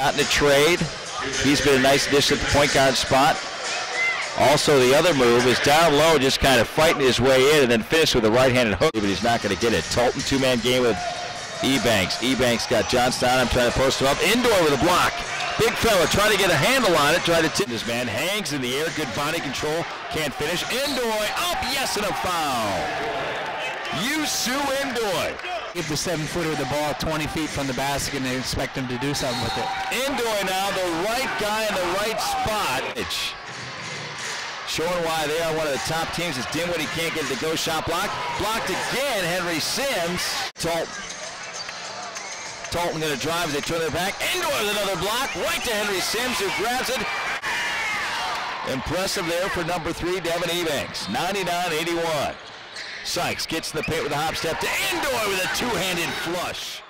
Got in the trade. He's been a nice addition at the point guard spot. Also, the other move is down low, just kind of fighting his way in and then finish with a right-handed hook, but he's not going to get it. Tolton, two-man game with Ebanks. Ebanks got Johnstown. I'm trying to post him up. Ndoye with a block. Big fella trying to get a handle on it. Try to tip this man. Hangs in the air. Good body control. Can't finish. Ndoye up. Yes, and a foul. Youssou Ndoye. Give the seven footer the ball 20 feet from the basket and they expect him to do something with it. Ndoye now, the right guy in the right spot. It's showing why they are one of the top teams. It's Dinwiddie can't get the go shot block. Blocked again. Henry Sims. Tolton. Tolton going to drive as they turn their back. Ndoye with another block. Right to Henry Sims who grabs it. Impressive there for number three, Devin Ebanks. 99-81. Sykes gets in the paint with a hop step to Ndoye with a two-handed flush.